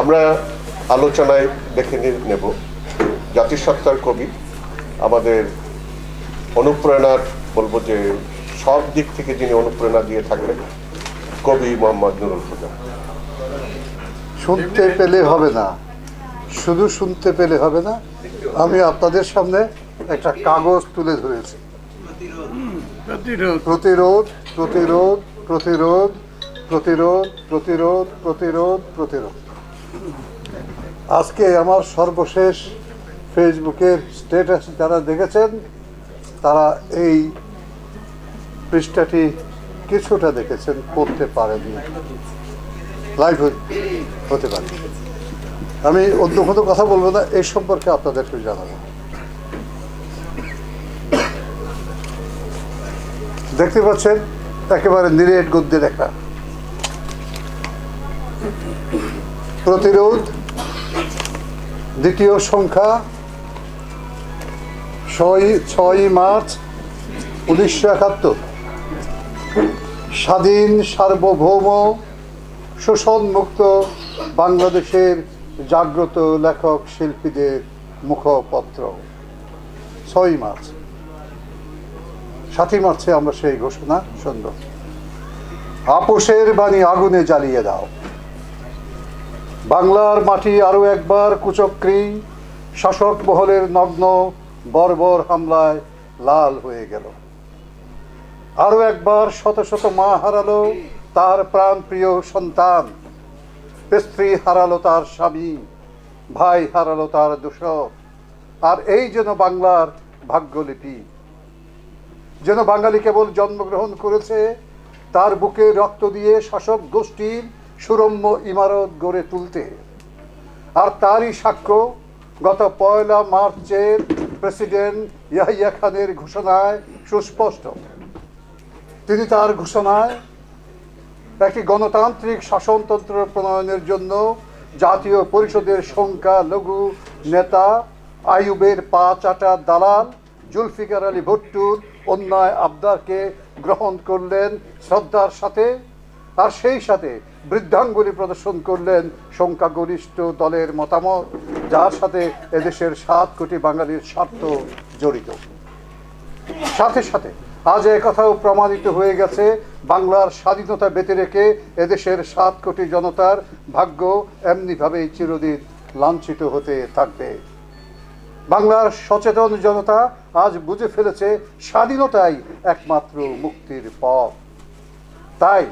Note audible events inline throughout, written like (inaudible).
আমরা আলোচনায় দেখে নেব। জাতিসত্তার কবি আমাদের অনুপ্রেরণার বলব যে সব দিক থেকে যিনি অনুপ্রেরণা দিয়ে থাকবেন কবি মোহাম্মদ নুরুল হুদা। শুনতে পেলে হবে না। শুধু শুনতে পেলে হবে না, আমি আপনাদের সামনে একটা কাগজ তুলে ধরেছি। প্রতিরোধ প্রতিরোধ প্রতিরোধ প্রতিরোধ প্রতিরোধ প্রতিরোধ প্রতিরোধ। আজকে আমার সর্বশেষ ফেসবুকের স্ট্যাটাস যারা দেখেছেন, তারা এই পৃষ্ঠাটি কিছুটা দেখেছেন, করতে পারেনি লাইভ হতে পারে। আমি অন্য কোনো কথা বলব না এই সম্পর্কে আপনাদেরকে জানাব। দেখতে পাচ্ছেন, একেবারে নিরেট গদ্যে লেখা প্রতিরোধ, দ্বিতীয় সংখ্যা, ছয় মার্চ উনিশশো একাত্তর। স্বাধীন সার্বভৌম শোষণমুক্ত বাংলাদেশের জাগ্রত লেখক শিল্পীদের মুখপত্র। ছয় মার্চ। সাতই মার্চে আমরা সেই ঘোষণা শুনব। আপোষের বাণী আগুনে জ্বালিয়ে দাও। বাংলার মাটি আরও একবার কুচক্রী। শাসক মহলের নগ্ন বর্বর হামলায় লাল হয়ে গেল। আরও একবার শত শত মা হারালো তার প্রাণ প্রিয় সন্তান। স্ত্রী হারালো তার স্বামী, ভাই হারালো তার দূষক আর এই যেন বাংলার ভাগ্যলিপি। যেন বাঙালি কেবল জন্মগ্রহণ করেছে, তার বুকে রক্ত দিয়ে শাসক গোষ্ঠীর সুরম্য ইমারত গড়ে তুলতে। আর তারই সাক্ষ্য গত পয়লা মার্চের প্রেসিডেন্ট ইয়াহিয়া খানের ঘোষণায় সুস্পষ্ট। তিনি তার ঘোষণায় একটি গণতান্ত্রিক শাসনতন্ত্র প্রণয়নের জন্য জাতীয় পরিষদের সংখ্যা লঘু নেতা আইয়ুবের পা চাটা দালাল জুলফিকার আলী ভুট্টুর অন্যায় আবদারকে গ্রহণ করলেন শ্রদ্ধার সাথে। আর সেই সাথে বৃদ্ধাঙ্গুলি প্রদর্শন করলেন সংখ্যাগরিষ্ঠ দলের মতামত, যার সাথে এদেশের সাত কোটি বাঙালির স্বার্থ জড়িত। সাথে সাথে আজ একথাও প্রমাণিত হয়ে গেছে, বাংলার স্বাধীনতা বেঁধে রেখে এদেশের সাত কোটি জনতার ভাগ্য এমনিভাবেই চিরদিন লাঞ্ছিত হতে থাকবে। বাংলার সচেতন জনতা আজ বুঝে ফেলেছে, স্বাধীনতাই একমাত্র মুক্তির পথ। তাই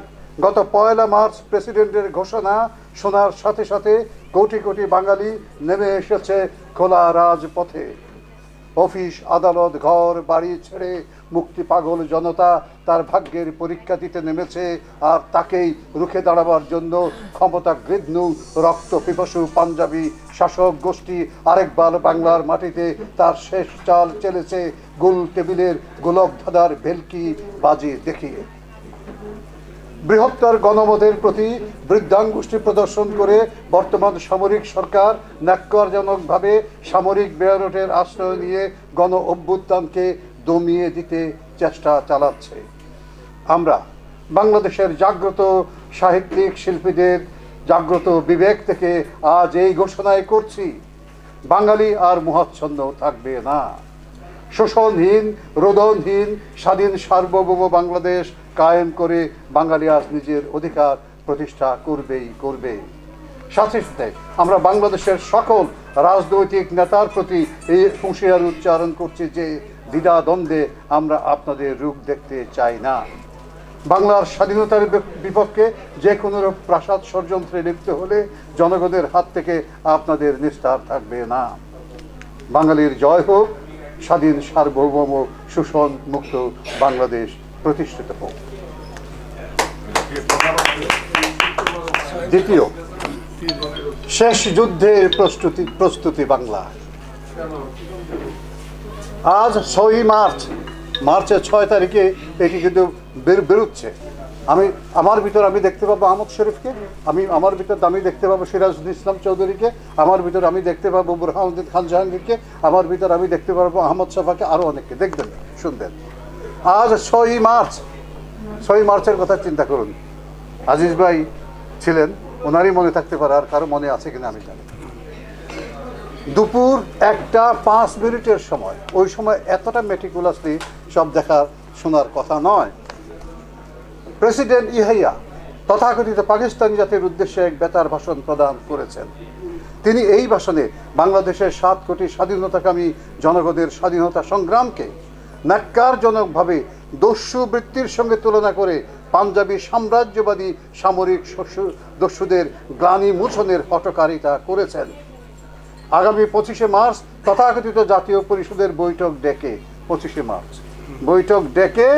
গত পয়লা মার্চ প্রেসিডেন্টের ঘোষণা শোনার সাথে সাথে কোটি কোটি বাঙালি নেমে এসেছে খোলা রাজপথে। অফিস, আদালত, ঘর, বাড়ি ছেড়ে মুক্তি পাগল জনতা তার ভাগ্যের পরীক্ষা দিতে নেমেছে আর তাকেই রুখে দাঁড়াবার জন্য ক্ষমতা গৃধ্ণু রক্ত পিপাসু পাঞ্জাবি শাসক গোষ্ঠী আরেকবার বাংলার মাটিতে তার শেষ চাল চেলেছে গোল টেবিলের গোলক ধাঁধার ভেলকি বাজি দেখিয়ে। বৃহত্তর গণমতের প্রতি বৃদ্ধাঙ্গুষ্টি প্রদর্শন করে বর্তমান সামরিক সরকার ন্যাক্কারজনকভাবে সামরিক বেয়ারটের আশ্রয় নিয়ে গণ অভ্যুত্থানকে দমিয়ে দিতে চেষ্টা চালাচ্ছে। আমরা বাংলাদেশের জাগ্রত সাহিত্যিক শিল্পীদের জাগ্রত বিবেক থেকে আজ এই ঘোষণায় করছি, বাঙালি আর মহাচ্ছন্ন থাকবে না। শোষণহীন, রোদনহীন, স্বাধীন সার্বভৌম বাংলাদেশ কায়েম করে বাঙালি আজ নিজের অধিকার প্রতিষ্ঠা করবেই করবে। সাথে সাথে আমরা বাংলাদেশের সকল রাজনৈতিক নেতার প্রতি এই হুঁশিয়ার উচ্চারণ করছি যে দ্বিধা দ্বন্দ্বে আমরা আপনাদের রূপ দেখতে চাই না। বাংলার স্বাধীনতার বিপক্ষে যে কোনো প্রাসাদ ষড়যন্ত্রে লিপ্ত হলে জনগণের হাত থেকে আপনাদের নিস্তার থাকবে না। বাঙালির জয় হোক স্বাধীন, সার্বভৌম শোষণ মুক্ত বাংলাদেশ প্রতিষ্ঠিত হোক। দ্বিতীয়, শেষ যুদ্ধের প্রস্তুতি প্রস্তুতি বাংলা। আজ ছয়ই মার্চ, মার্চের ছয় তারিখে এটি কিন্তু বের- বেরোচ্ছে। আমি, আমার ভিতর আমি দেখতে পাবো আহমদ শরীফকে, আমি আমার ভিতর আমি দেখতে পাবো সিরাজুল ইসলাম চৌধুরীকে, আমার ভিতর আমি দেখতে পাবো বুরহানুদ্দিন খান জাহাঙ্গীরকে, আমার ভিতর আমি দেখতে পারব আহমদ সাফাকে আরও অনেককে। দেখবেন, শুনবেন। আজ ছয়ই মার্চ, ছয়ই মার্চের কথা চিন্তা করুন। আজিজ ভাই ছিলেন, ওনারই মনে থাকতে পারে, আর কারও মনে আছে কিনা আমি জানি দুপুর একটা পাঁচ মিনিটের সময়, ওই সময় এতটা মেটিকুলাসলি সব দেখার শোনার কথা নয়। প্রেসিডেন্ট ইহাইয়া তথাকথিত পাকিস্তানি জাতির উদ্দেশ্যে এক বেতার ভাষণ প্রদান করেছেন। তিনি এই ভাষণে বাংলাদেশের সাত কোটি স্বাধীনতাকামী জনগণের স্বাধীনতা সংগ্রামকে ন্যাক্কারজনকভাবে দস্যু বৃত্তির সঙ্গে তুলনা করে পাঞ্জাবি সাম্রাজ্যবাদী সামরিক দস্যুদের গ্লানি মোচনের হটকারিতা করেছেন। আগামী পঁচিশে মার্চ তথাকথিত জাতীয় পরিষদের বৈঠক ডেকে, পঁচিশে মার্চ, বৈঠক ডেকে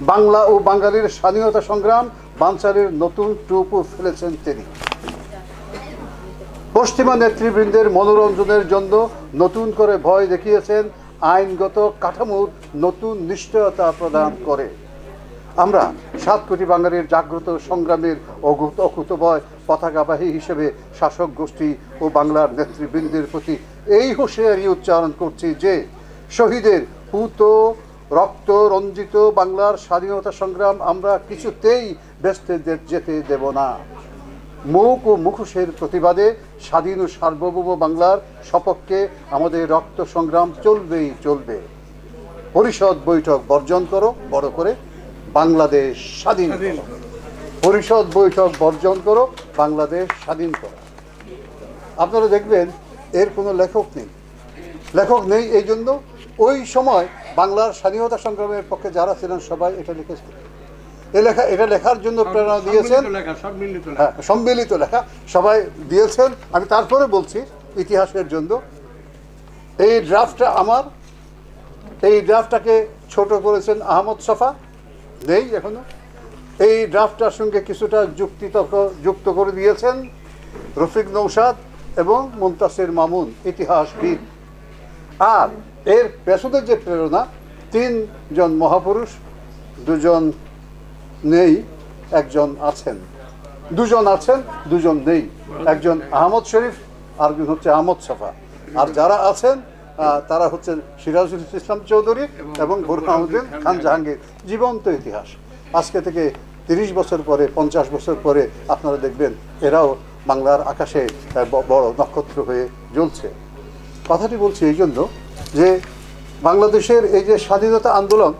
বাংলা ও বাঙালির স্বাধীনতা সংগ্রাম, বানচালের নতুন টুপু ফেলেছেন তিনি। পশ্চিমা নেতৃবৃন্দের মনোরঞ্জনের জন্য নতুন করে ভয় দেখিয়েছেন আইনগত কাঠামোর নতুন নিশ্চয়তা প্রদান করে। আমরা সাত কোটি বাঙালির জাগ্রত সংগ্রামের অগুত অকুতবয় পতাকাবাহী হিসেবে শাসক গোষ্ঠী ও বাংলার নেতৃবৃন্দের প্রতি এই হুঁশিয়ারি উচ্চারণ করছি যে, শহীদের পুত রক্ত রঞ্জিত বাংলার স্বাধীনতা সংগ্রাম আমরা কিছুতেই ব্যস্ত যেতে দেব না। মুখ ও মুখোশের প্রতিবাদে স্বাধীন ও সার্বভৌম বাংলার সপক্ষে আমাদের রক্ত সংগ্রাম চলবেই চলবে। পরিষদ বৈঠক বর্জন করো বড় করে বাংলাদেশ স্বাধীন পরিষদ বৈঠক বর্জন করো বাংলাদেশ স্বাধীন করো। আপনারা দেখবেন এর কোনো লেখক নেই। লেখক নেই এই জন্য। ওই সময় বাংলার স্বাধীনতা সংগ্রামের পক্ষে যারা ছিলেন সবাই এটা লিখেছেন। এ লেখা এটা লেখার জন্য প্রেরণা দিয়েছেন। হ্যাঁ সম্মিলিত লেখা সবাই দিয়েছেন। আমি তারপরে বলছি ইতিহাসের জন্য। এই ড্রাফটটা আমার। এই ড্রাফটটাকে ছোট করেছেন আহমদ সফা নেই এখনও। এই ড্রাফটটার সঙ্গে কিছুটা যুক্তি তর্ক যুক্ত করে দিয়েছেন রফিক নৌসাদ এবং মুমতাসির মামুন ইতিহাসবিদ। আর এর পেছনের যে প্রেরণা তিনজন মহাপুরুষ, দুজন নেই, একজন আছেন। দুজন আছেন, দুজন নেই। একজন আহমদ শরীফ আর একজন হচ্ছে আহমদ সাফা। আর যারা আছেন তারা হচ্ছেন সিরাজুল ইসলাম চৌধুরী এবং বুরহানুদ্দিন খান জাহাঙ্গীর। জীবন্ত ইতিহাস। আজকে থেকে তিরিশ বছর পরে, পঞ্চাশ বছর পরে আপনারা দেখবেন, এরাও বাংলার আকাশে বড় নক্ষত্র হয়ে জ্বলছে। কথাটি বলছি এই জন্য যে বাংলাদেশের এই যে স্বাধীনতা আন্দোলন,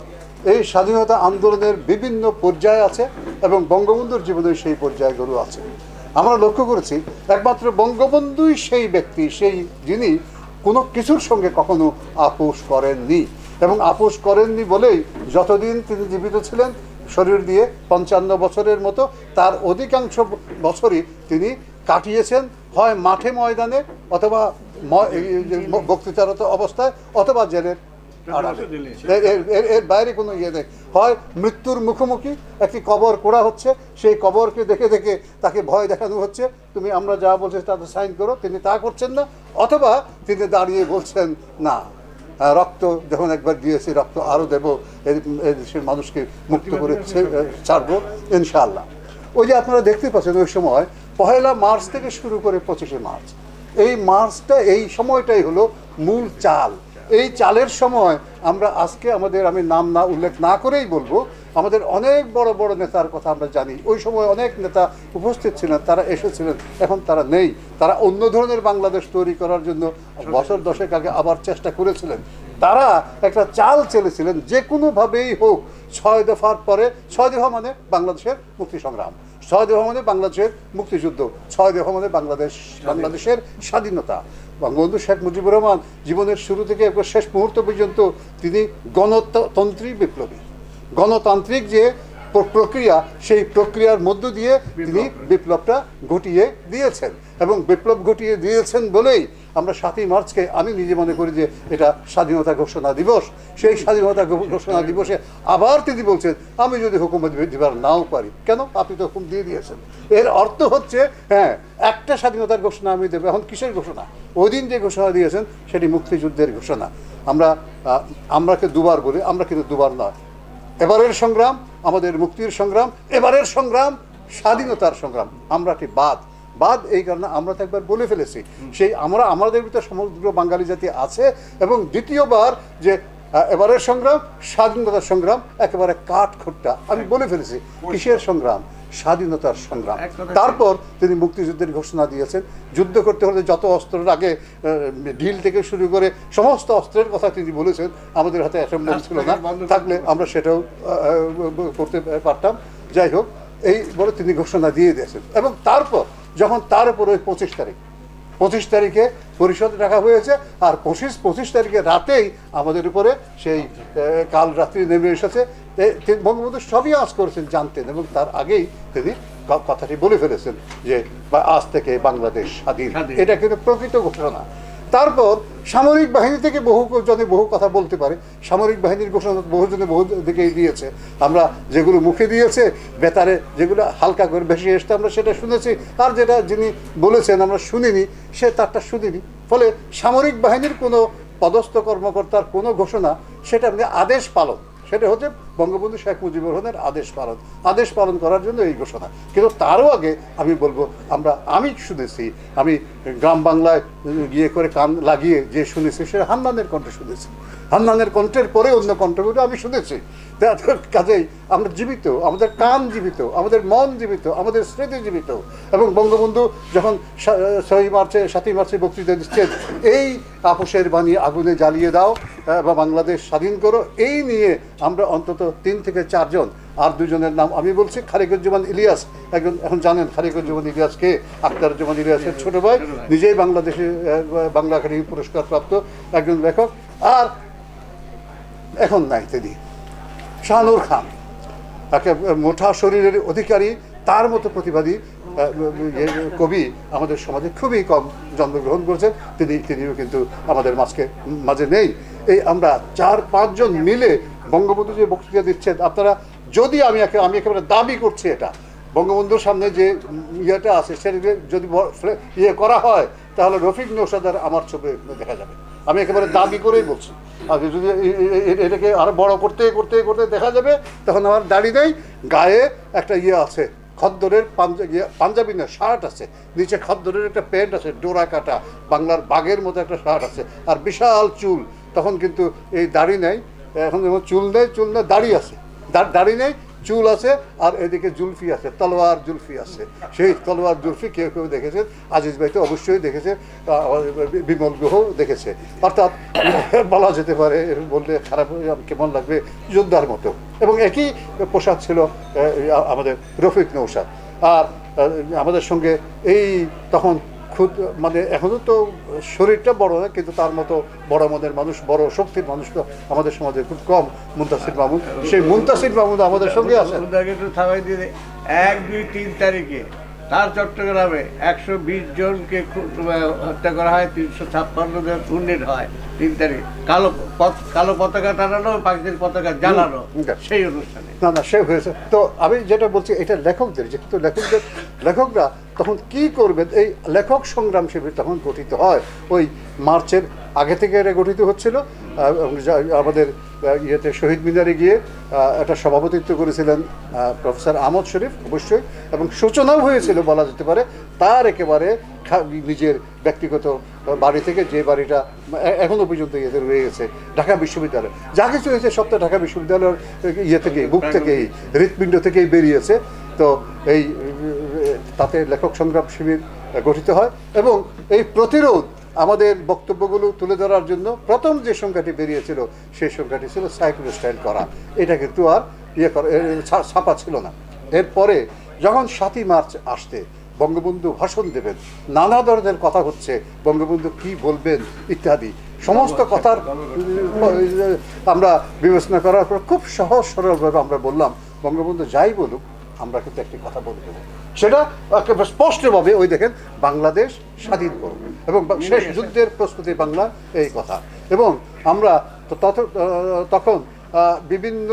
এই স্বাধীনতা আন্দোলনের বিভিন্ন পর্যায় আছে এবং বঙ্গবন্ধুর জীবনে সেই পর্যায়গুলো আছে। আমরা লক্ষ্য করেছি, একমাত্র বঙ্গবন্ধুই সেই ব্যক্তি, সেই যিনি কোনো কিছুর সঙ্গে কখনো আপোষ করেননি এবং আপোষ করেননি বলেই যতদিন তিনি জীবিত ছিলেন, শরীর দিয়ে পঞ্চান্ন বছরের মতো, তার অধিকাংশ বছরই তিনি কাটিয়েছেন। হয় মাঠে ময়দানে অথবা বক্তৃতারত অবস্থায় অথবা জেলের এর- বাইরে কোনো ইয়ে নেই। হয় মৃত্যুর মুখোমুখি একটি কবর কোড়া হচ্ছে, সেই কবরকে দেখে দেখে তাকে ভয় দেখানো হচ্ছে, তুমি আমরা যা বলছি তাতে সাইন করো, তিনি তা করছেন না, অথবা তিনি দাঁড়িয়ে বলছেন না। রক্ত, যখন একবার দিয়েছি রক্ত আরও দেবো দেশের মানুষকে মুক্ত করে ছাড়বো, ইনশাআল্লাহ। ওই যে আপনারা দেখতে পাচ্ছেন ওই সময় পহেলা মার্চ থেকে শুরু করে পঁচিশে মার্চ। এই মার্চটা, এই সময়টাই হলো মূল চাল। এই চালের সময় আমরা আজকে আমাদের, আমি নাম না, উল্লেখ না করেই বলব, আমাদের অনেক বড় বড় নেতার কথা আমরা জানি। ওই সময় অনেক নেতা উপস্থিত ছিলেন, তারা এসেছিলেন, এখন তারা নেই। তারা অন্য ধরনের বাংলাদেশ তৈরি করার জন্য বছর দশেক আগে আবার চেষ্টা করেছিলেন। তারা একটা চাল চেলেছিলেন, যে কোনোভাবেই হোক, ছয় দফার পরে, ছয় দফা মানে বাংলাদেশের মুক্তি সংগ্রাম ছয় দেহ মানে বাংলাদেশের মুক্তিযুদ্ধ ছয় দেহ মানে বাংলাদেশ বাংলাদেশের স্বাধীনতা। বঙ্গবন্ধু শেখ মুজিবুর রহমান জীবনের শুরু থেকে একবার শেষ মুহূর্ত পর্যন্ত তিনি গণতন্ত্রী বিপ্লবী। গণতান্ত্রিক যে প্রক্রিয়া সেই প্রক্রিয়ার মধ্য দিয়ে তিনি বিপ্লবটা ঘটিয়ে দিয়েছেন। এবং বিপ্লব ঘটিয়ে দিয়েছেন বলেই আমরা সাতই মার্চকে আমি নিজে মনে করি যে এটা স্বাধীনতা ঘোষণা দিবস। সেই স্বাধীনতা ঘোষণা দিবসে আবার তিনি বলছেন আমি যদি হুকুমত দিবার নাও পারি। কেন? আপনি তো হুকুম দিয়ে দিয়েছেন। এর অর্থ হচ্ছে হ্যাঁ একটা স্বাধীনতার ঘোষণা আমি দেবো। এখন কিসের ঘোষণা? ওই দিন যে ঘোষণা দিয়েছেন সেটি মুক্তিযুদ্ধের ঘোষণা। আমরা আমরাকে দুবার বলি আমরা কিন্তু দুবার নয়। এবারের সংগ্রাম আমাদের মুক্তির সংগ্রাম এবারের সংগ্রাম স্বাধীনতার সংগ্রাম। আমরা কি বাদ। বাদ এই কারণে আমরা তো একবার বলে ফেলেছি। সেই আমরা আমাদের ভিতরে সমগ্র বাঙালি জাতি আছে এবং দ্বিতীয়বার যে এবারের সংগ্রাম স্বাধীনতার সংগ্রাম একেবারে কাঠ খোট্টা আমি বলে ফেলেছি কিসের সংগ্রাম? স্বাধীনতার সংগ্রাম। তারপর তিনি মুক্তিযুদ্ধের ঘোষণা দিয়েছেন যুদ্ধ করতে হলে যত অস্ত্রের আগে ঢিল থেকে শুরু করে সমস্ত অস্ত্রের কথা তিনি বলেছেন আমাদের হাতে অ্যাসেম্বল ছিল না থাকলে আমরা সেটাও করতে পারতাম। যাই হোক এই বলে তিনি ঘোষণা দিয়ে দিয়েছেন। এবং তারপর যখন তার উপর ওই পঁচিশ তারিখ পঁচিশ তারিখে পরিষদ রাখা হয়েছে আর পঁচিশ পঁচিশ তারিখে রাতেই আমাদের উপরে সেই কাল রাত্রি নেমে এসেছে। বঙ্গবন্ধু সবই আজ করেছেন জানতেন এবং তার আগেই তিনি কথাটি বলে ফেলেছেন যে বা আজ থেকে বাংলাদেশ স্বাধীন। স্বাধীন। এটা কিন্তু প্রকৃত ঘোষণা তারপর সামরিক বাহিনী থেকে বহু জনে বহু কথা বলতে পারে। সামরিক বাহিনীর ঘোষণা বহুজনে বহু দিকেই দিয়েছে। আমরা যেগুলো মুখে দিয়েছে বেতারে যেগুলো হালকা করে বেশি এসতে আমরা সেটা শুনেছি। আর যেটা যিনি বলেছেন আমরা শুনিনি সে তারটা শুনিনি। ফলে সামরিক বাহিনীর কোনো পদস্থ কর্মকর্তার কোনো ঘোষণা সেটা আপনি আদেশ পালন। সেটা হচ্ছে বঙ্গবন্ধু শেখ মুজিবুর রহমানের আদেশ পালন আদেশ পালন করার জন্য এই ঘোষণা। কিন্তু তারও আগে আমি বলব, আমরা, আমি শুনেছি, আমি গ্রাম বাংলায় গিয়ে করে কান লাগিয়ে যে শুনেছি সেটা হান্নানের কণ্ঠে শুনেছি। হান্নানের কণ্ঠের পরে অন্য কণ্ঠগুলো আমি শুনেছি। কাজেই আমরা জীবিত, আমাদের কান জীবিত, আমাদের মন জীবিত, আমাদের স্মৃতি জীবিত। এবং বঙ্গবন্ধু যখন সা- ছয়ই মার্চে, সাতই মার্চে বক্তৃতা দিচ্ছেন, এই আপোষের বাণী আগুনে জ্বালিয়ে দাও বা বাংলাদেশ স্বাধীন করো, এই নিয়ে আমরা অন্তত তিন থেকে চারজন। আর দুজনের নাম আমি বলছি খালিকুজ্জামান ইলিয়াস। একজন এখন জানেন খালিকুজ্জামান ইলিয়াসকে আখতারুজ্জামান ইলিয়াসের ছোট ভাই। নিজেই বাংলাদেশে বাংলা একাডেমি পুরস্কার প্রাপ্ত একজন লেখক। আর এখন নাই তিনি। শাহনুর খান। তাকে মোটা শরীরের অধিকারী, তার মতো প্রতিবাদী কবি আমাদের সমাজে খুবই কম জন্মগ্রহণ করেছেন। তিনি, তিনিও কিন্তু আমাদের মাঝকে, মাঝে নেই। এই আমরা চার পাঁচজন মিলে বঙ্গবন্ধু যে বক্তৃতা দিচ্ছেন আপনারা যদি আমি আমি একেবারে দাবি করছি এটা বঙ্গবন্ধুর সামনে যে ইয়েটা আছে সেটাকে যদি ইয়ে করা হয় তাহলে রফিক নৌসাদার আমার ছবি দেখা যাবে। আমি একেবারে দাবি করেই বলছি। আর যদি এটাকে আরও বড় করতে করতে করতে দেখা যাবে তখন আমার দাড়ি নেই গায়ে একটা ইয়ে আছে খদ্দরের ইয়ে, পাঞ্জাবি না শার্ট আছে নিচে খদ্দরের একটা প্যান্ট আছে ডোরা কাটা বাংলার বাঘের মতো একটা শার্ট আছে আর বিশাল চুল তখন কিন্তু এই দাড়ি নেই এখন যেমন চুল নেই চুল নেই, দাড়ি আছে। দাড়ি নেই, চুল আছে, আর এদিকে জুলফি আছে, তলোয়ার জুলফি আছে। সেই তলোয়ার জুলফি কেউ কেউ দেখেছে, আজিজ ভাই তো অবশ্যই দেখেছে বিমল গ্রহ দেখেছে। অর্থাৎ (coughs) বলা যেতে পারে, বললে খারাপ কেমন লাগবে, যোদ্ধার মতো। এবং একই পোশাক ছিল আমাদের রফিক নৌসাদ আর আমাদের সঙ্গে এই তখন খুদ মানে এখনও তো শরীরটা বড় না কিন্তু তার মতো বড় মনের মানুষ বড় শক্তির মানুষ তো আমাদের সমাজে খুব কম মুন্তাসির মামুন সেই মুন্তাসির মামুন আমাদের সঙ্গে আছেন দে। এক দুই তিন তারিখে তার চট্টগ্রামে একশো বিশ জনকে হত্যা করা হয় তিনশো ছাপ্পান্ন জন উন্নীত হয় তিন তারিখ কালো কালো পতাকা টানানো পাকিস্তানি পতাকা জ্বালানো। সেই অনুষ্ঠানে না না সে হয়েছে তো আমি যেটা বলছি এটা লেখকদের যেহেতু লেখকদের লেখকরা তখন কি করবেন এই লেখক সংগ্রাম শিবির তখন গঠিত হয়। ওই মার্চের আগে থেকে এটা গঠিত হচ্ছিল। আমাদের ইয়েতে শহীদ মিনারে গিয়ে একটা সভাপতিত্ব করেছিলেন প্রফেসর আহমদ শরীফ অবশ্যই। এবং সূচনাও হয়েছিল বলা যেতে পারে। তার একেবারে নিজের ব্যক্তিগত বাড়ি থেকে যে বাড়িটা এখনও পর্যন্ত ইয়েতে রয়ে গেছে ঢাকা বিশ্ববিদ্যালয়। যা কিছু হয়েছে সবটা ঢাকা বিশ্ববিদ্যালয়ের ইয়ে থেকে বুক থেকেই হৃৎপিণ্ড থেকেই বেরিয়েছে। তো এই তাতে লেখক সংগ্রাম শিবির গঠিত হয় এবং এই প্রতিরোধ আমাদের বক্তব্যগুলো তুলে ধরার জন্য প্রথম যে সংখ্যাটি বেরিয়েছিল, সেই সংখ্যাটি ছিল সাইক্লো স্টাইল করা। এটা কিন্তু আর ইয়ে করা ছাপা ছিল না। এরপরে যখন সাতই মার্চ আসতে বঙ্গবন্ধু ভাষণ দেবেন, নানা ধরনের কথা হচ্ছে, বঙ্গবন্ধু কি বলবেন ইত্যাদি। সমস্ত কথার আমরা বিবেচনা করার পর খুব সহজ সরলভাবে আমরা বললাম, বঙ্গবন্ধু যাই বলুক আমরা কিন্তু একটি কথা বলে দেবো সেটা স্পষ্টভাবে ওই দেখেন বাংলাদেশ স্বাধীন করুন এবং শেষ যুদ্ধের প্রস্তুতি বাংলা এই কথা। এবং আমরা তখন বিভিন্ন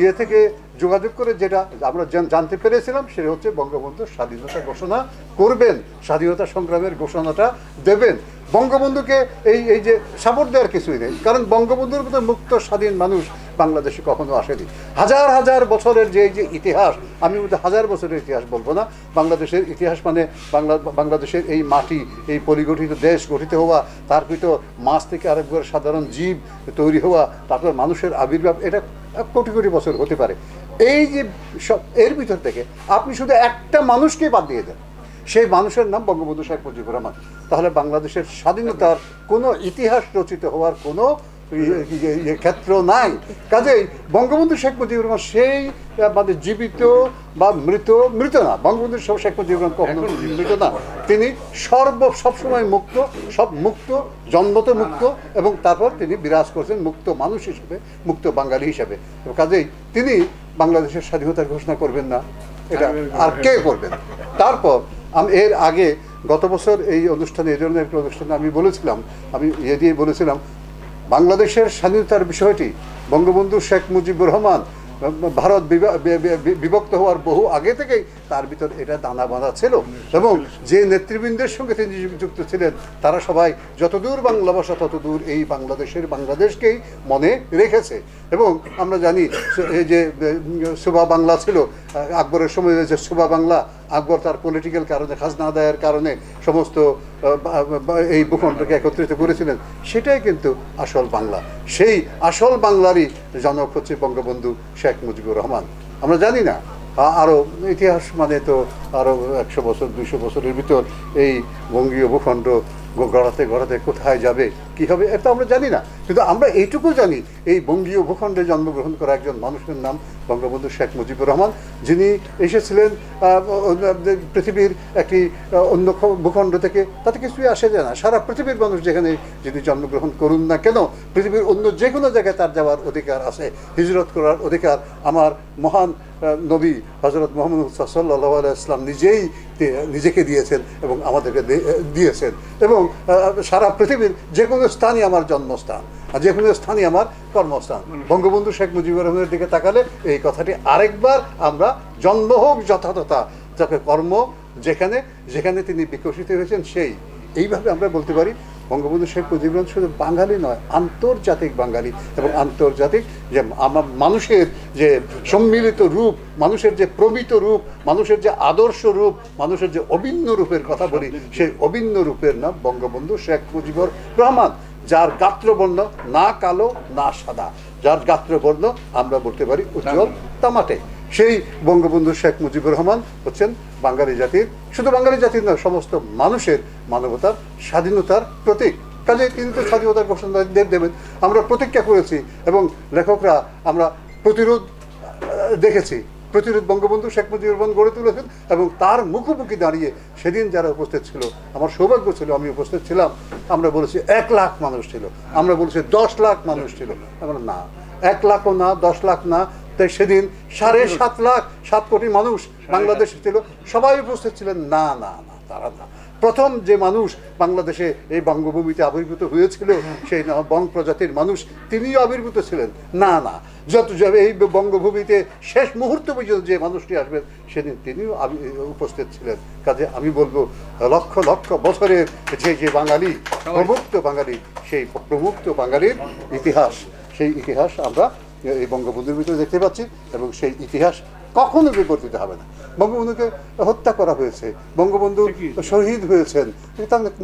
ইয়ে থেকে যোগাযোগ করে যেটা আমরা জানতে পেরেছিলাম সেটা হচ্ছে বঙ্গবন্ধু স্বাধীনতা ঘোষণা করবেন স্বাধীনতা সংগ্রামের ঘোষণাটা দেবেন। বঙ্গবন্ধুকে এই এই যে সাপোর্ট দেওয়ার কিছুই নেই কারণ বঙ্গবন্ধুর মতো মুক্ত স্বাধীন মানুষ বাংলাদেশে কখনো আসেনি। হাজার হাজার বছরের যে যে ইতিহাস, আমি হাজার বছরের ইতিহাস বলব না। বাংলাদেশের ইতিহাস মানে বাংলা, বাংলাদেশের এই মাটি, এই পরিগঠিত দেশ গঠিত হওয়া তার কৃত মাছ থেকে আরেকবার সাধারণ জীব তৈরি হওয়া, তারপর মানুষের আবির্ভাব, এটা কোটি কোটি বছর হতে পারে। এই যে সব, এর ভিতর থেকে আপনি শুধু একটা মানুষকে বাদ দিয়ে দেন। সেই মানুষের নাম বঙ্গবন্ধু শেখ মুজিবুর রহমান। তাহলে বাংলাদেশের স্বাধীনতার কোনো ইতিহাস রচিত হওয়ার কোনো ক্ষেত্র নাই। কাজেই বঙ্গবন্ধু শেখ মুজিবুর রহমান সেই আমাদের জীবিত বা মৃত মৃত না বঙ্গবন্ধু শেখ মুজিবুর রহমান কখনো মৃত না। তিনি সর্ব সবসময় মুক্ত সব মুক্ত জন্মত মুক্ত এবং তারপর তিনি বিরাজ করছেন মুক্ত মানুষ হিসেবে মুক্ত বাঙালি হিসেবে। কাজেই তিনি বাংলাদেশের স্বাধীনতার ঘোষণা করবেন না। এটা আর কে করবেন? তারপর আমি এর আগে গত বছর এই অনুষ্ঠানে এই ধরনের একটা অনুষ্ঠানে আমি বলেছিলাম আমি ইয়ে দিয়ে বলেছিলাম বাংলাদেশের স্বাধীনতার বিষয়টি বঙ্গবন্ধু শেখ মুজিবুর রহমান, ভারত বিভক্ত হওয়ার বহু আগে থেকেই তার ভিতর এটা দানা বাঁধা ছিল এবং যে নেতৃবৃন্দের সঙ্গে তিনি যুক্ত ছিলেন, তারা সবাই যতদূর বাংলা ভাষা ততদূর এই বাংলাদেশের বাংলাদেশকেই মনে রেখেছে। এবং আমরা জানি, এই যে সুবা বাংলা ছিল আকবরের সময় যে সুবা বাংলা, আকবর তার পলিটিক্যাল কারণে, খাজনা আদায়ের কারণে সমস্ত এই ভূখণ্ডকে একত্রিত করেছিলেন, সেটাই কিন্তু আসল বাংলা। সেই আসল বাংলারই জনক হচ্ছে বঙ্গবন্ধু শেখ মুজিবুর রহমান। আমরা জানি না আরও ইতিহাস মানে তো আরও একশো বছর, দুইশো বছরের ভিতর এই বঙ্গীয় ভূখণ্ড গড়াতে গড়াতে কোথায় যাবে? কি হবে? এটা আমরা জানি না। কিন্তু আমরা এইটুকু জানি, এই বঙ্গীয় ভূখণ্ডে জন্মগ্রহণ করা একজন মানুষের নাম বঙ্গবন্ধু শেখ মুজিবুর রহমান, যিনি এসেছিলেন পৃথিবীর একটি অন্য ভূখণ্ড থেকে। তাতে কিছুই আসে যায় না। সারা পৃথিবীর মানুষ যেখানে যিনি জন্মগ্রহণ করুন না কেন, পৃথিবীর অন্য যে কোনো জায়গায় তার যাওয়ার অধিকার আছে। হিজরত করার অধিকার আমার মহান নবী হজরত মোহাম্মদ সাল্লাহ ইসলাম নিজেই নিজেকে দিয়েছেন এবং আমাদেরকে দিয়েছেন। এবং সারা পৃথিবীর যে কোনো স্থানই আমার জন্মস্থান আর যে কোনো স্থানই আমার কর্মস্থান। বঙ্গবন্ধু শেখ মুজিবুর রহমানের দিকে তাকালে এই কথাটি আরেকবার আমরা জন্ম হোক যথাযথা যাকে কর্ম যেখানে যেখানে তিনি বিকশিত হয়েছেন সেই। এইভাবে আমরা বলতে পারি বঙ্গবন্ধু শেখ মুজিবুর শুধু বাঙালি নয়, আন্তর্জাতিক বাঙালি এবং আন্তর্জাতিক যে আমার মানুষের যে সম্মিলিত রূপ, মানুষের যে প্রমিত রূপ, মানুষের যে আদর্শ রূপ, মানুষের যে অভিন্ন রূপের কথা বলি, সেই অভিন্ন রূপের নাম বঙ্গবন্ধু শেখ মুজিবুর রহমান, যার গাত্রবর্ণ না কালো, না সাদা। যার গাত্রবর্ণ আমরা বলতে পারি উজ্জ্বল তামাটে। সেই বঙ্গবন্ধু শেখ মুজিবুর রহমান হচ্ছেন বাঙালি জাতির, শুধু বাঙালি জাতির নয় সমস্ত মানুষের মানবতার স্বাধীনতার প্রতীক। কাজে তিনি তো স্বাধীনতার ঘোষণা দে- দেবেন। আমরা প্রতিজ্ঞা করেছি এবং লেখকরা আমরা প্রতিরোধ দেখেছি। প্রতিরোধ বঙ্গবন্ধু শেখ মুজিবুর রহমান গড়ে তুলেছেন এবং তার মুখোমুখি দাঁড়িয়ে সেদিন যারা উপস্থিত ছিল, আমার সৌভাগ্য ছিল, আমি উপস্থিত ছিলাম, আমরা বলেছি এক লাখ মানুষ ছিল। আমরা বলেছি দশ লাখ মানুষ ছিল। আমরা না, এক লাখও না, দশ লাখ না তাই সেদিন সাড়ে সাত লাখ সাত কোটি মানুষ বাংলাদেশে ছিল। সবাই উপস্থিত ছিলেন। না না না তারা না। প্রথম যে মানুষ বাংলাদেশে এই বঙ্গভূমিতে আবির্ভূত হয়েছিল সেই না বং প্রজাতির মানুষ তিনিও আবির্ভূত ছিলেন। না না। যত যাবে এই বঙ্গভূমিতে শেষ মুহূর্ত পর্যন্ত যে মানুষটি আসবেন সেদিন তিনিও উপস্থিত ছিলেন। কাজে আমি বলব লক্ষ লক্ষ বছরের যে যে বাঙালি প্রমুক্ত বাঙালি সেই প্রমুক্ত বাঙালির ইতিহাস সেই ইতিহাস আমরা এই বঙ্গবন্ধুর ভিতরে দেখতে পাচ্ছি এবং সেই ইতিহাস কখনো বিবর্তিত হবে না। বঙ্গবন্ধুকে হত্যা করা হয়েছে, বঙ্গবন্ধু শহীদ হয়েছেন।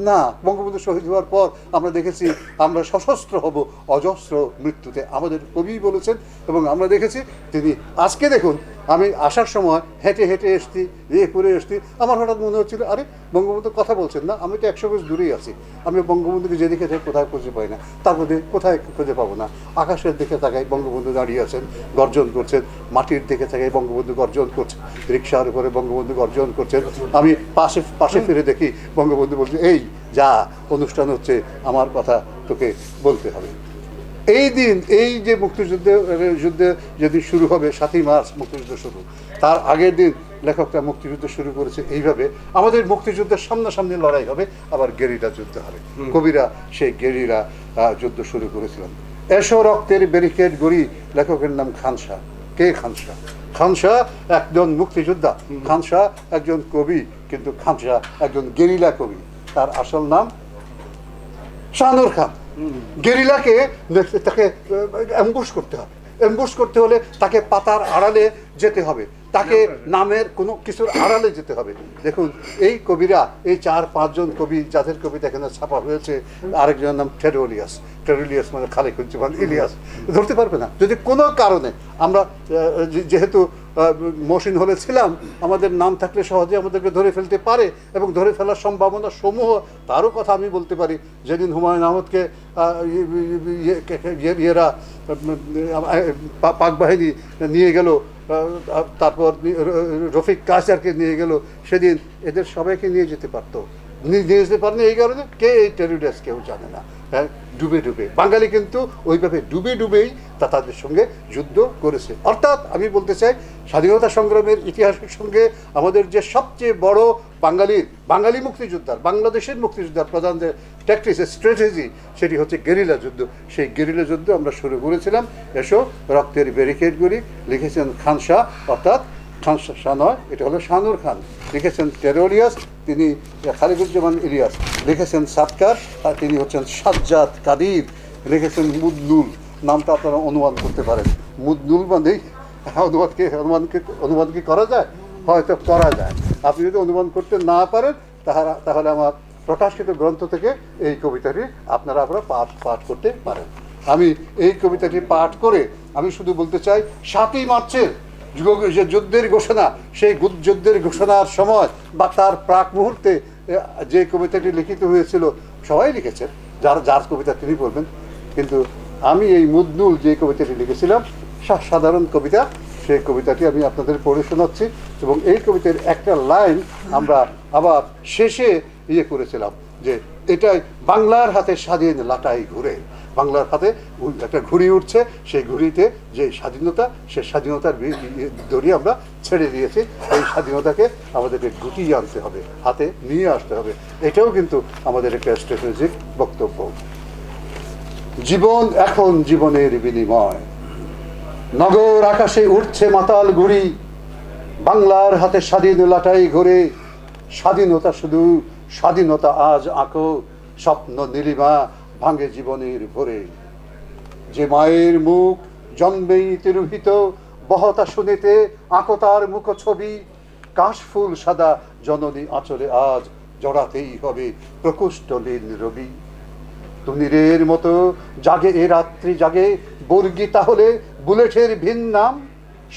না, বঙ্গবন্ধু শহীদ হওয়ার পর আমরা দেখেছি আমরা সশস্ত্র হব, অজস্র মৃত্যুতে আমাদের কবি বলেছেন এবং আমরা দেখেছি তিনি আজকে দেখুন আমি আসার সময় হেঁটে হেঁটে এসছি ইয়ে করে এসছি। আমার হঠাৎ মনে হচ্ছিল, আরে, বঙ্গবন্ধু কথা বলছেন না, আমি তো একশো কোষ দূরেই আছি। আমি বঙ্গবন্ধুকে যেদিকে যাই কোথায় খুঁজে পাই না, তার মধ্যে কোথায় খুঁজে পাবো না? আকাশের দিকে তাকাই বঙ্গবন্ধু দাঁড়িয়ে আছেন, গর্জন করছেন। মাটির দিকে তাকাই বঙ্গবন্ধু গর্জন করছেন রিক্সার উপরে বঙ্গবন্ধু গর্জন করছেন। আমি পাশে পাশে ফিরে দেখি বঙ্গবন্ধু বলছে, এই যা, অনুষ্ঠান হচ্ছে, আমার কথা তোকে বলতে হবে। এই দিন এই যে মুক্তিযুদ্ধে যুদ্ধে যেদিন শুরু হবে সাতই মার্চ মুক্তিযুদ্ধ শুরু তার আগের দিন লেখকরা মুক্তিযুদ্ধ শুরু করেছে এইভাবে। আমাদের মুক্তিযুদ্ধের সামনাসামনি লড়াই হবে আবার গেরিলা যুদ্ধ হবে। কবিরা সেই গেরিলা আহ, যুদ্ধ শুরু করেছিলেন। এসো রক্তের ব্যারিকেড গড়ি লেখকের নাম খানসা কে খানসা খানসা একজন মুক্তিযোদ্ধা। খানসা একজন কবি কিন্তু খানসা একজন গেরিলা কবি। তার আসল নাম শাহানুর খান। গেরিলাকে তাকে অ্যাম্বুশ করতে হবে। অ্যাম্বুশ করতে হলে তাকে পাতার আড়ালে যেতে হবে। তাকে নামের কোনো কিছুর আড়ালে যেতে হবে। দেখুন এই কবিরা এই চার পাঁচজন কবি যাদের কবিতা এখানে ছাপা হয়েছে আরেকজনের নাম টেরোলিয়াস টেরোলিয়াস মানে খালিকুজ্জামান ইলিয়াস। ধরতে পারবে না। যদি কোনো কারণে আমরা যেহেতু মসিন হলে ছিলাম আমাদের নাম থাকলে সহজে আমাদেরকে ধরে ফেলতে পারে এবং ধরে ফেলার সম্ভাবনা সমূহ তারও কথা আমি বলতে পারি। যেদিন হুমায়ুন আহমদকে ইয়ে- ইয়ে- ইয়েরা পাক বাহিনী নিয়ে গেল তারপর রফিক কাসারকে নিয়ে গেল। সেদিন এদের সবাইকে নিয়ে যেতে পারতো। নিয়ে যেতে পারেনি এই কারণে কে এই টেরিডাস কেউ জানে না। হ্যাঁ? ডুবে ডুবে। বাঙালি কিন্তু ওইভাবে ডুবে ডুবেই তা তাদের সঙ্গে যুদ্ধ করেছে। অর্থাৎ আমি বলতে চাই, স্বাধীনতা সংগ্রামের ইতিহাসের সঙ্গে আমাদের যে সবচেয়ে বড় বাঙালির বাঙালি মুক্তিযোদ্ধার, বাংলাদেশের মুক্তিযোদ্ধার প্রধান যে ট্যাকটিস স্ট্র্যাটেজি সেটি হচ্ছে গেরিলা যুদ্ধ। সেই গেরিলা যুদ্ধ আমরা শুরু করেছিলাম। এসো রক্তের ব্যারিকেডগুলি লিখেছেন খান শাহ। অর্থাৎ শাহ নয় এটা হলো শানুর খান। লিখেছেন টেরোলিয়াস তিনি খালিদুজ্জামান ইলিয়াস। লিখেছেন সাতকার, আর তিনি হচ্ছেন সাজ্জাদ কাদির। লিখেছেন মুদনুল। নামটা আপনারা অনুবাদ করতে পারেন। মুদনুল মানেই অনুবাদকে অনুমানকে অনুবাদ কি করা যায়? হয়তো করা যায়। আপনি যদি অনুমান করতে না পারেন, তাহারা তাহলে আমার প্রকাশিত গ্রন্থ থেকে এই কবিতাটি আপনারা আপনারা পাঠ পাঠ করতে পারেন। আমি এই কবিতাটি পাঠ করে আমি শুধু বলতে চাই, সাতই মার্চের যে যুদ্ধের ঘোষণা, সেই যুদ্ধের ঘোষণার সময় বা তার প্রাক মুহূর্তে যে কবিতাটি লিখিত হয়েছিল, সবাই লিখেছেন, যার যার কবিতা তিনি বলবেন কিন্তু আমি এই মুদনুল যে কবিতাটি লিখেছিলাম সাধারণ কবিতা, সেই কবিতাটি আমি আপনাদের পড়ে শোনাচ্ছি এবং এই কবিতার একটা লাইন আমরা আবার শেষে ইয়ে করেছিলাম যে, এটাই বাংলার হাতে স্বাধীন লাটাই ঘুরে। বাংলার হাতে একটা ঘুড়ি উঠছে, সেই ঘুড়িতে যে স্বাধীনতা, সে স্বাধীনতার দড়ি আমরা ছেড়ে দিয়েছি। এই স্বাধীনতাকে আমাদেরকে গুটিয়ে আনতে হবে, হাতে নিয়ে আসতে হবে। এটাও কিন্তু আমাদের একটা স্ট্র্যাটেজিক বক্তব্য। জীবন এখন জীবনের বিনিময়। নগর আকাশে উঠছে মাতাল ঘুড়ি। বাংলার হাতে স্বাধীন লাটাই ঘুরে। স্বাধীনতা শুধু স্বাধীনতা আজ আঁকো, স্বপ্ন নীলিমা ভাঙে জীবনের ভরে। যে মায়ের মুখ জন্মেই তিরোহিত, বহতা শুনিতে আঁকো তার মুখ ছবি কাশফুল সাদা জননী আঁচলে আজ জড়াতেই হবে প্রকুষ্ট নীল রবি। তুনিরের মতো জাগে এ রাত্রি জাগে, বর্গি তাহলে বুলেটের ভিন নাম।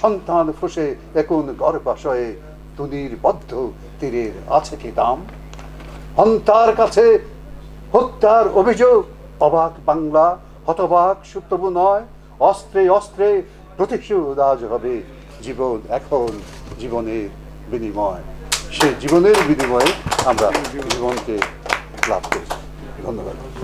সন্তান ফুসে এখন গর্ভাশয়ে, তুনির বদ্ধ তীরের আছে কি দাম? হন্তার কাছে হত্যার অভিযোগ অবাক বাংলা, হতবাক সুতবু নয়, অস্ত্রে অস্ত্রে প্রতিশোধ হবে জীবন এখন জীবনের বিনিময়। সে জীবনের বিনিময়ে আমরা জীবনকে লাভ করেছি। ধন্যবাদ।